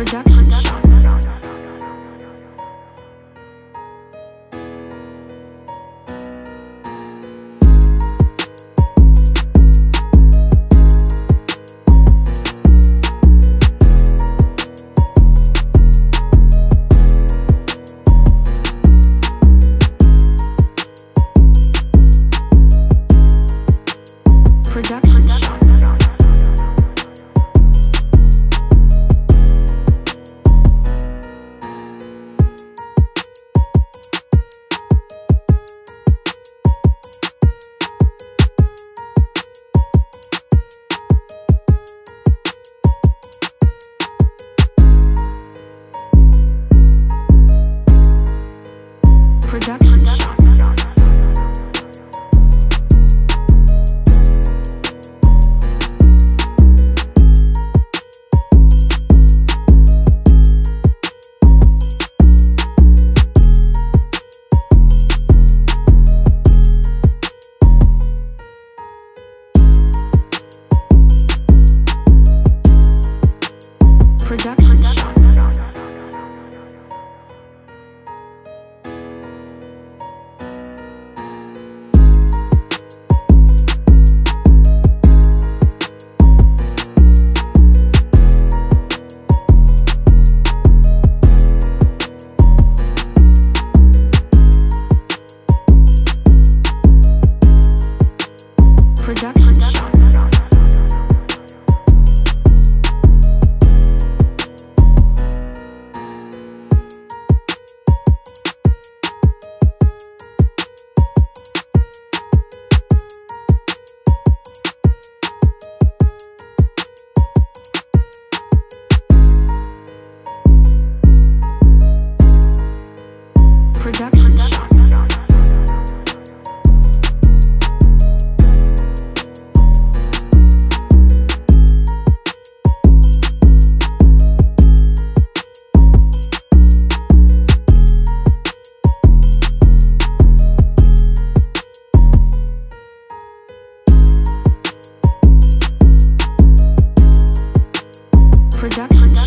Productions. Production Shop. Production Production Shop. Production